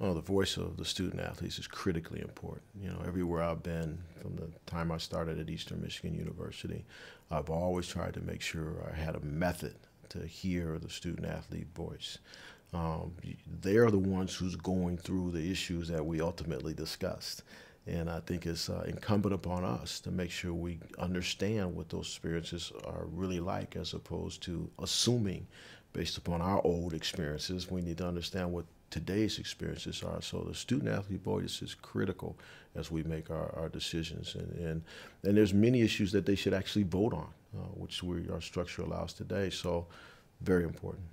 Well, the voice of the student athletes is critically important. You know, everywhere I've been from the time I started at Eastern Michigan University, I've always tried to make sure I had a method to hear the student athlete voice. Um, they're the ones who's going through the issues that we ultimately discussed. And I think it's uh, incumbent upon us to make sure we understand what those experiences are really like as opposed to assuming based upon our old experiences. We need to understand what today's experiences are. So the student athlete voice is critical as we make our, our decisions. And, and, and there's many issues that they should actually vote on, uh, which we, our structure allows today. So very important.